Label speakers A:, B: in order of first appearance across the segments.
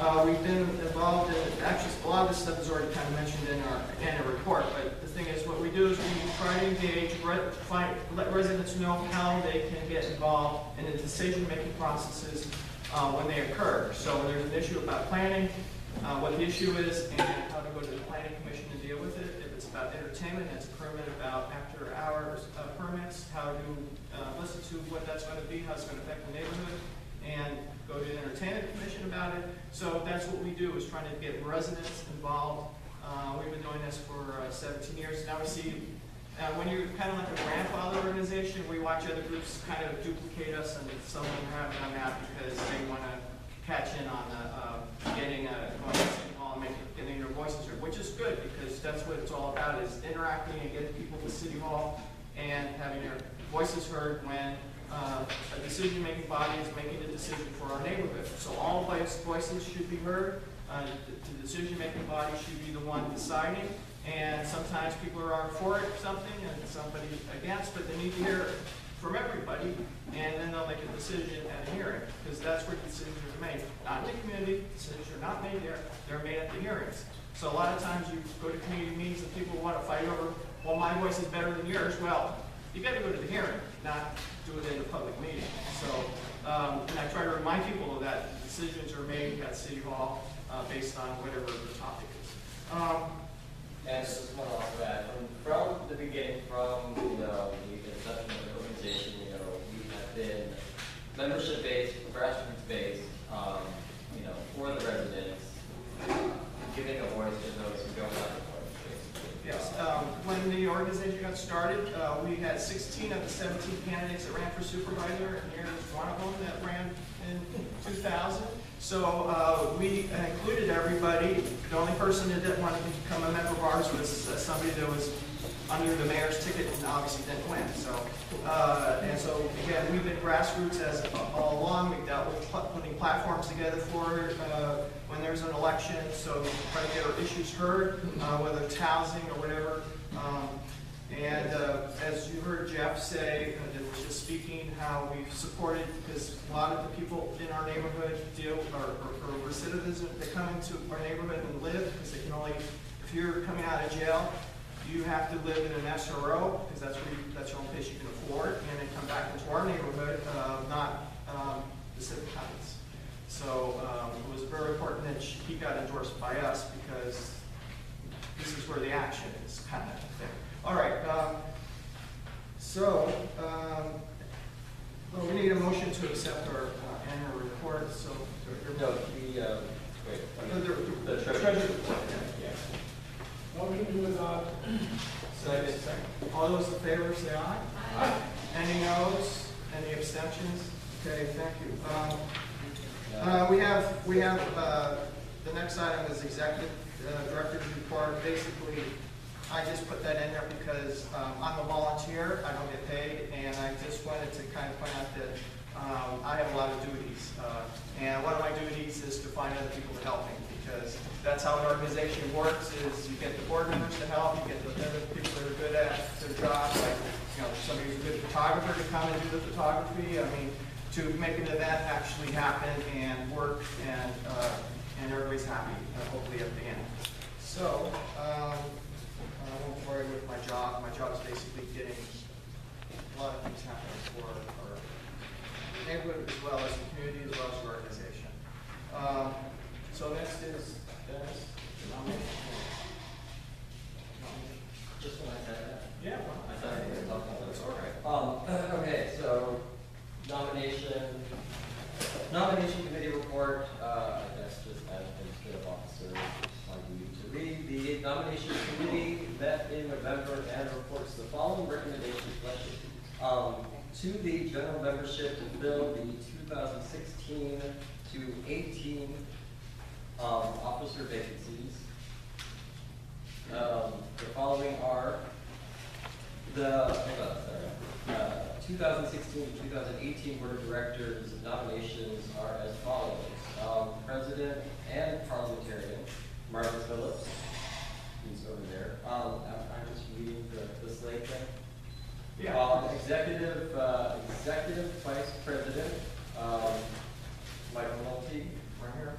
A: Uh, we've been involved in, actually, a lot of this stuff is already kind of mentioned in our annual report, but the thing is, what we do is we try to engage, re- find, let residents know how they can get involved in the decision-making processes, uh, when they occur. So when there's an issue about planning, uh, what the issue is, and how to go to the planning commission to deal with it. If it's about entertainment, it's a permit about after-hours uh, permits, how to uh, listen to what that's going to be, how it's going to affect the neighborhood, and go to the entertainment commission about it. So that's what we do, is trying to get residents involved. Uh, We've been doing this for uh, 17 years. Now we see, uh, when you're kind of like a grandfather organization, we watch other groups kind of duplicate us, and some of them having on that because they want to catch in on the, uh, getting, uh, going to City Hall and making, getting their voices heard, which is good, because that's what it's all about, is interacting and getting people to City Hall and having their voices heard when, uh, a decision-making body is making a decision for our neighborhood. So all voices should be heard, uh, the, decision-making body should be the one deciding, and sometimes people are for it, something, and somebody against, but they need to hear from everybody, and then they'll make a decision at a hearing, because that's where decisions are made. Not in the community, decisions are not made there, they're made at the hearings. So a lot of times you go to community meetings and people want to fight over, well, my voice is better than yours. Well, you got to go to the hearing, not do it in a public meeting. So, um, and I try to remind people that, decisions are made at City Hall, uh, based on whatever the topic is. Um,
B: And just want to also add, from, from the beginning, from, you know, the inception of the organization, you know, we have been membership-based, grassroots-based, um, you know, for the residents, giving a voice to those who don't have a.
A: Yes, um, when the organization got started, uh, we had 16 of the 17 candidates that ran for supervisor, and here's one of them that ran in 2000. So uh, we included everybody. The only person that didn't want to become a member of ours was uh, somebody that was under the mayor's ticket and obviously didn't win. So, uh, and so again, we've been grassroots as all along. We've dealt with pl- putting platforms together for uh, when there's an election, so try to get our issues heard, uh, whether it's housing or whatever. Um, and uh, as you heard Jeff say, uh, that was just speaking, how we've supported, because a lot of the people in our neighborhood deal, or, or recidivism, they come into our neighborhood and live, because they can only, if you're coming out of jail, you have to live in an SRO, because that's that's the only place you can afford, and then come back into our neighborhood, uh, not um, the Civic Heights. So um, it was very important that she- he got endorsed by us, because this is where the action is, kind of thing. All right, um, so, um, well, we need a motion to accept our uh, annual report, so.
B: No, the, uh, wait,
A: Uh, the-
B: the treasurer.
A: Treasurer report, yeah.
C: Motion to adopt.
B: Second.
A: All those in favor, say aye.
B: Aye.
A: Any noes? Any abstentions? Okay, thank you. Um, Uh, we have, we have, uh, the next item is executive uh, director's report. Basically, I just put that in there because, um, I'm a volunteer, I don't get paid, and I just wanted to kind of point out that, um, I have a lot of duties. Uh, and one of my duties is to find other people to help me, because that's how an organization works, is you get the board members to help, you get the other people that are good at their job, like, you know, somebody who's a good photographer to come and do the photography. I mean, to make an event actually happen and work and, uh, and everybody's happy, uh, hopefully at the end. So, um, I won't worry with my job. My job is basically getting a lot of things happening for our neighborhood as well as the community as well as the organization. Um, so next is Dennis, nomination.
B: Just when I said that.
A: Yeah, well,
B: I thought you were talking about
A: That's all right.
B: Um, okay, so nomination, nomination committee report, uh, I guess just as administrative officer, like you to read. The nomination committee met in November and reports the following recommendations, um, to the general membership to fill the two thousand sixteen to eighteen, um, officer vacancies. Um, the following are the. Uh, 2016 to 2018 Board of Directors nominations are as follows. Um, President and parliamentarian, Marvin Phillips, who's over there. Um, I'm just reading the, the slate thing.
A: Yeah.
B: Um, executive, uh, executive Vice President, um, Michael Nolte, right here.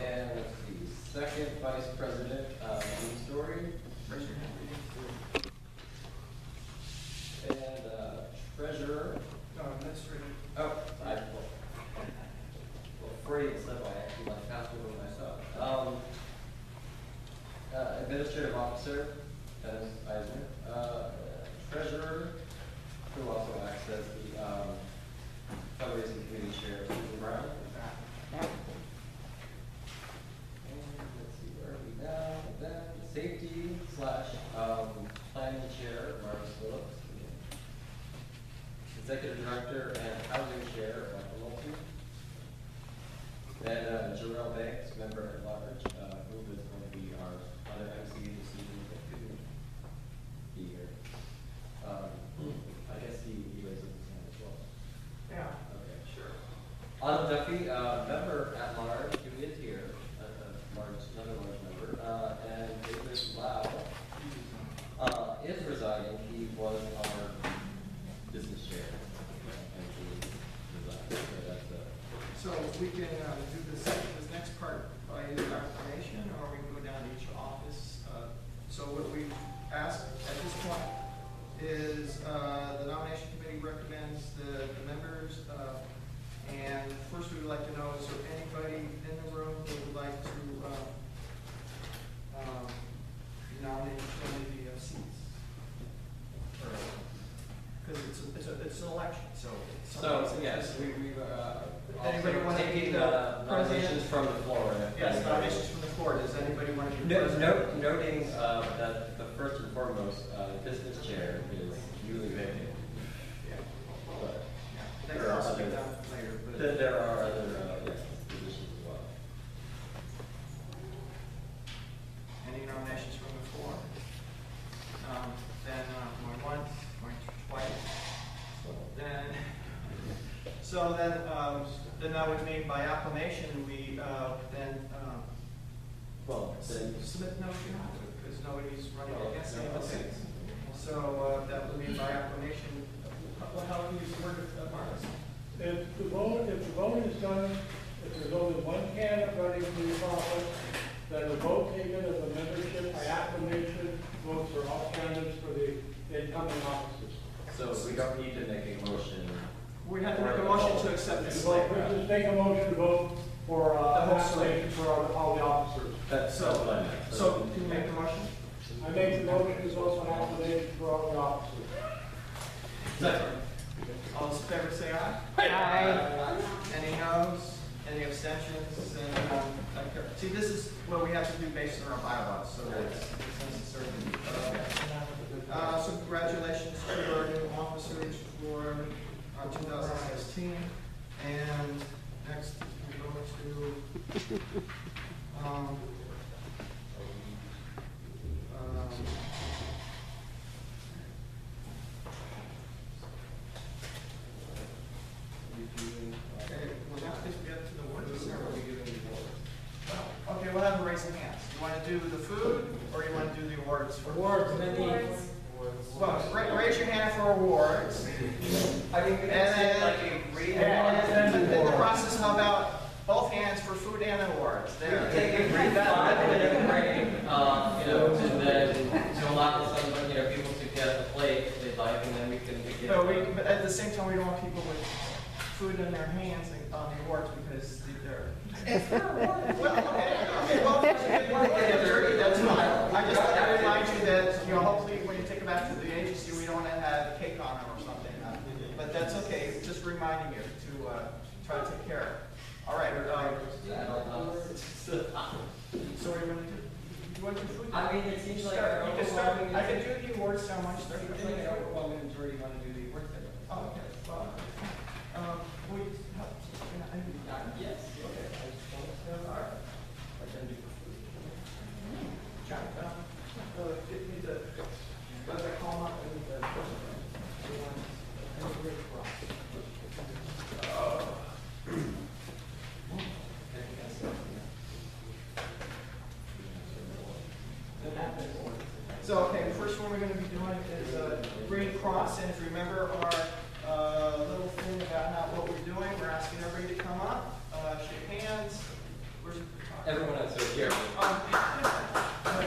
B: And the second Vice President, chair, Marcus Phillips. Executive director and housing chair, Michael Wilson. Then uh, Jarrell Banks, member at large, uh, who is going to be our other MC this evening, but couldn't be here. Um, I guess he, he raises his hand as well.
A: Yeah,
B: Okay.
A: sure.
B: Anna Duffy, uh, member at large, who is here, a, a large, another large member, uh, and David Lau, uh, is resigning, he was our business chair. And he resigned, so that's, uh,
A: So we can uh, do this, this next part by acclamation, or we can go down to each office. Uh, So what we ask at this point is, uh, the nomination committee recommends the, the members. uh, And first, we would like to know, is there anybody in the room who would like to uh, um, nominate one of the seats? Because it's, a- it's, a- it's an election, so.
B: So, yes, we, we, uh,
A: Anybody
B: also
A: wanna be
B: taking,
A: the
B: nominations
A: president?
B: from the floor. if
A: Yes,
B: anybody-
A: nominations from the floor. Does anybody want to be
B: No,
A: president?
B: no, noting, uh, that the first and foremost, uh, business chair is newly vacant.
A: Yeah.
B: But
A: Yeah. That can also be done later, but.
B: there, there are other, uh, yes, positions as well.
A: Any nominations from the floor? Um, Then, uh, going once, going twice, then, so then, um, then that would mean by acclamation, we, uh, then, um,
B: Well, then,
A: submit, no, you don't have to, because nobody's running
B: Well,
A: against
B: no,
A: any of the
B: okay.
A: seats. So, uh, that would mean by acclamation, how, how do you use the word, uh, Marcus?
C: If the vote, if the vote is done, if there's only one candidate running for the office, then the vote taken as a membership by acclamation votes for all candidates for the incoming offices.
B: so we don't need to make a motion.
A: We have to make a motion to accept this
C: vote-
A: slate.
C: we Just make a motion to vote for,
A: The
C: uh,
A: whole slate.
C: acclamation for all, all the officers.
B: That's,
A: So-
B: that's what
A: So, can you make the motion?
C: I make the motion to vote for acclamation for all the officers.
B: Second.
A: All those in favor say aye.
D: Aye.
A: Any noes? Any abstentions? And, um, like, uh, see, this is what we have to do based on our bylaws, so it's it's necessary. Uh, so congratulations to our new officers for, uh, two thousand sixteen. And next, we go to, um, Okay, we're not just get to the awards, or are we giving the awards? Well, Okay, we'll have a raise of hands. You want to do the food, or you want to do the awards? for-
C: Awards.
A: Well, ra- raise your hand for awards.
B: I mean, we
A: And
B: can say
A: then-
B: like a grade.
A: And then the process, how about both hands for food and awards?
B: We
A: There.
B: can take a brief five minute break, um, you know, and then to allow some, you know, people to get a plate if they'd like, and then we can begin.
A: But we, but at the same time, we don't want people with food in their hands and on the awards because they're. Well, okay, okay, well, if you want to get dirty, that's fine. I just want to remind you that, you know, hopefully when you take it back to the agency, we don't want to have cake on them or something. uh, But that's okay, just reminding you to, uh, try to take care of it. All right, uh,
B: I don't
A: so what do you want to do? You want to do food?
B: I mean, it seems like.
A: Start, you can start,
B: overwhelming-
A: I can do the awards ceremony, start.
B: Seems like an overwhelming majority want to do the work there.
A: Oh, okay, well, um, we, how, can I,
B: Uh, Yes, okay, I just want to, all right. I can do.
A: John, uh, uh, get me the, what I call up, I need the, the one, I need the red cross. So, okay, the first one we're gonna be doing is, uh, Green Cross, and if you remember our, uh, little thing about how, what we're doing, we're asking everybody to come up, uh, shake hands. Where's the photographer?
B: Everyone that's here.
A: Um,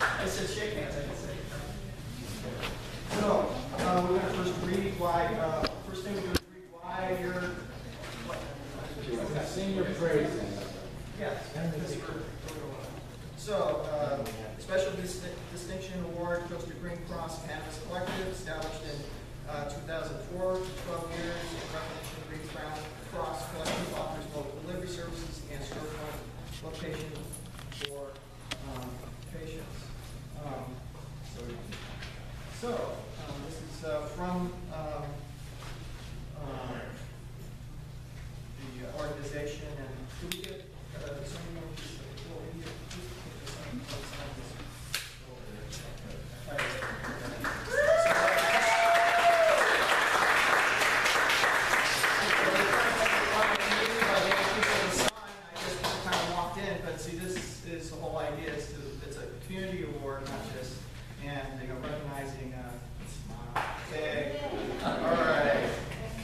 A: I said shake hands, I didn't say. So, uh, we're gonna first read why, uh, first thing we do is read why you're, what? Okay.
D: senior praise.
A: Yes. So, uh, Special Dis- Distinction Award goes to Green Cross Cannabis Collective, established in uh, 2004, 12 years. Recognition of Green Cross Collective offers both delivery services and storefront location for um, patients. Um, So, so, um, this is uh, from um, uh, the organization, and do we get, uh, someone, well, we get, who's put this on, let's sign this over there. All right. I just kind of walked in, but see, this is the whole idea, is to, it's a community award, not just, and, you know, recognizing, uh, okay, all right,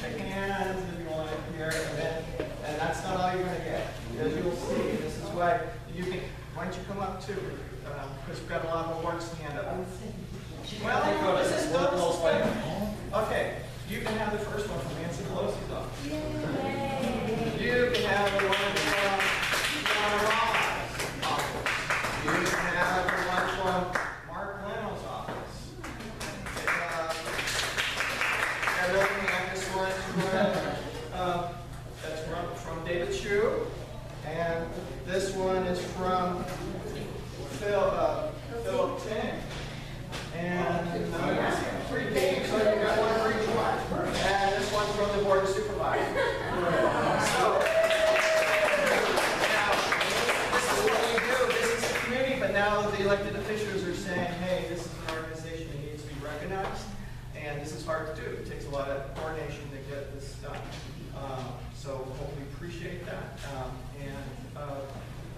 A: shake hands if you want to hear, and then, and that's not all you're gonna get. As you'll see, this is why, you can, why don't you come up too, um, because we've got a lot of awards to hand out. Well, this is,
B: We'll- we'll
A: this
B: fight.
A: is, okay, you can have the first one from Nancy Pelosi's office. You can have the one from John Rollins' office. You can have the one from Mark Leno's office. Uh, And looking at this one, from, uh, that's from, from David Chiu. And this one is from Phil, uh, And three games, so you got one for each one. And this one's from the Board of Supervisors. So, now, this is what we do, this is the community, but now the elected officials are saying, hey, this is an organization that needs to be recognized, and this is hard to do, it takes a lot of coordination to get this done. Um, So hope we appreciate that, Um, and uh,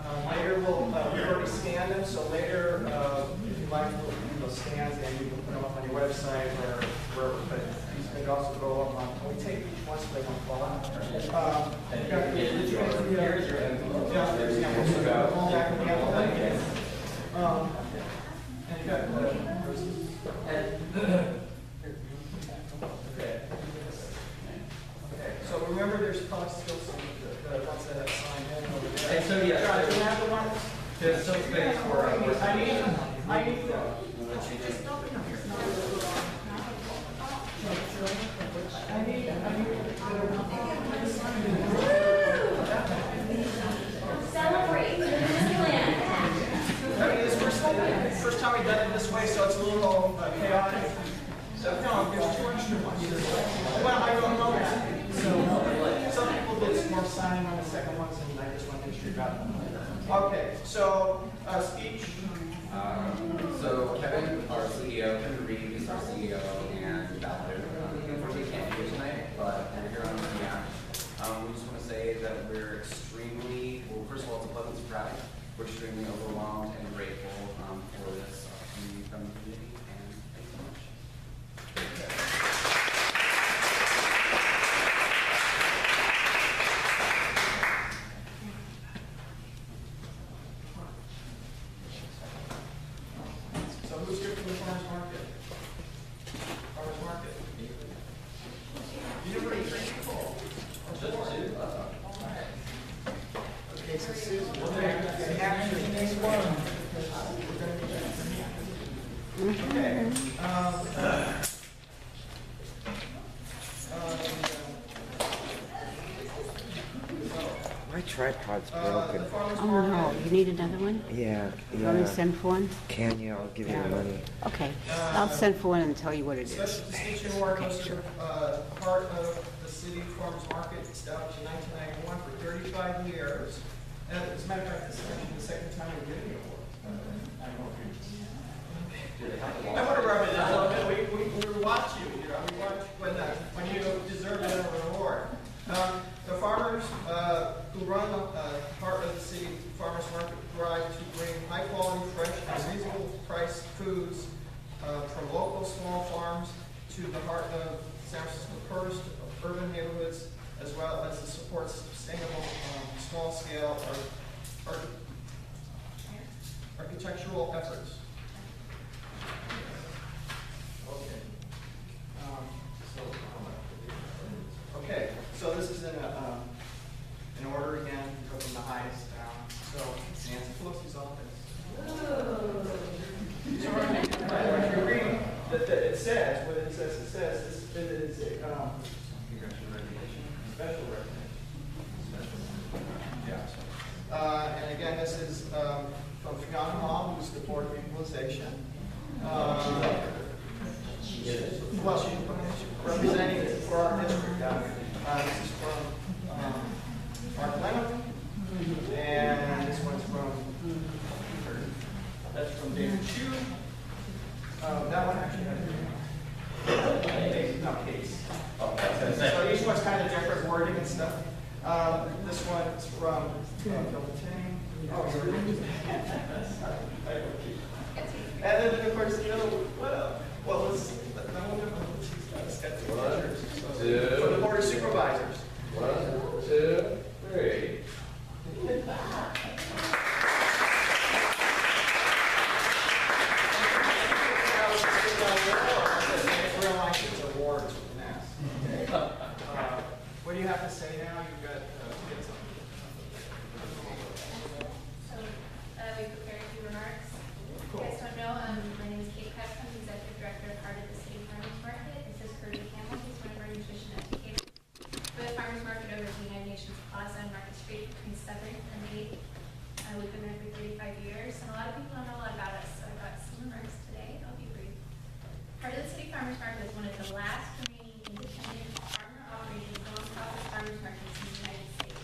A: uh, later we'll, uh, we've already scanned them, so later, uh, if you like, we'll do those scans, and you can put them up on your website or wherever, but these may also go up on, can we take each one so they don't fall out? Um, you got- did you guys-
B: Here's your envelope.
A: yeah, there's the envelope. Jack and the envelope. Um, and you got, uh,
B: Okay.
A: okay, so remember there's probably still some, the, the ones that have signed in over there.
B: And so, yeah,
A: John, do you have the ones?
B: There's some space for. uh,
A: I need, I need the. I need, I need.
E: Celebrate Disneyland.
A: I mean, it's first, first time we've done it this way, so it's a little uh, So, the. Okay, so, uh, speech,
F: Um, So Kevin, our CEO, Kevin Reed is our CEO and founder. Um, Unfortunately, can't be here tonight, but we're here on behalf. Um, we just want to say that we're extremely, well, first of all, it's a pleasant surprise. We're extremely overwhelmed and grateful um, for this opportunity from the community, and thank you so much.
A: so who's here from the farmer's market? Farmer's market. You never really drink people. Okay, so Susan, we're gonna get actually next one. Okay, um,
G: My tripod's broken.
H: Oh, no, you need another one?
G: Yeah,
H: You want me
G: yeah.
H: to send for one?
G: Can you? I'll give you the money.
H: Okay, I'll send for one and tell you what it is.
A: Special distinction award goes to, uh, Heart of the City farmer's market established in nineteen ninety-one for thirty-five years. And as a matter of fact, this is actually the second time we're getting the award. I want to rub it in a little bit, we, we, we watch you, you know, we watch when, uh, when you deserve an award. Um, the farmers, uh, who run, uh, Heart of the City farmers market thrive to bring high-quality, fresh, and reasonable priced foods, uh, from local small farms to the heart of San Francisco first urban neighborhoods, as well as to support sustainable, um, small-scale, or, or architectural efforts.
E: Farmers Market is one of the last remaining independent farmer-operated nonprofit farmers markets in the United States.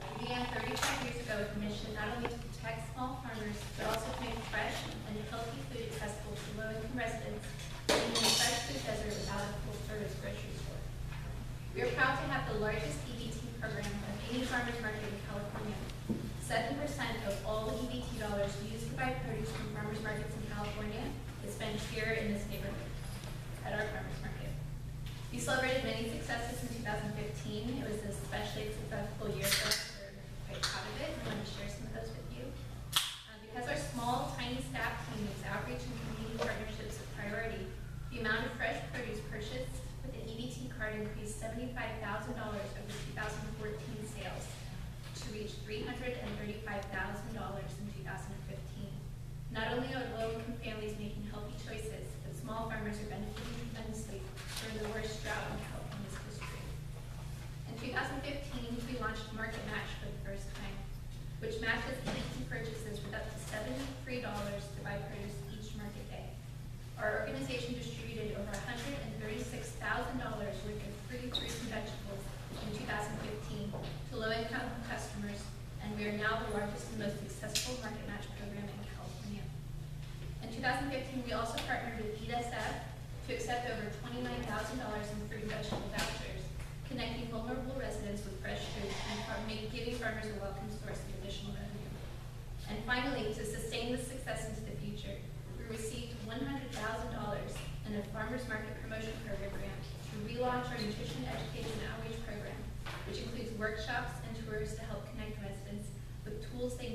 E: It began 35 years ago with a mission not only to protect small farmers, but also to make fresh and healthy food accessible to low-income residents in the fresh food desert without a full-service grocery store. We are proud to have the largest small farmers are benefiting tremendously from the worst drought tools they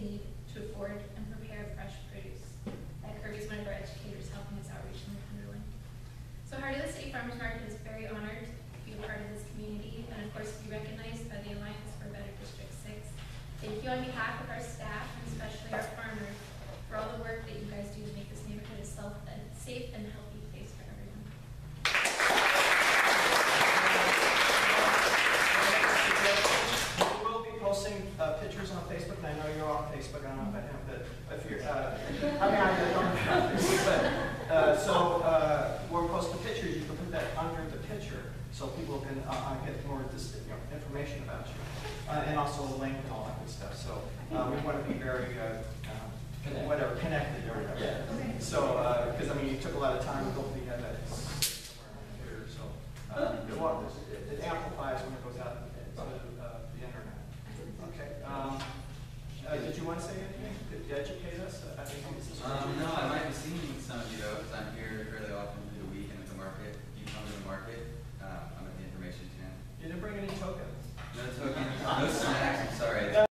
A: people can uh, uh get more dis- you know, information about you, uh, and also a link and all that good stuff. So uh, we want to be very uh,
B: uh,
A: whatever connected or whatever.
B: Yeah. Okay.
A: So uh, because I mean, you took a lot of time to go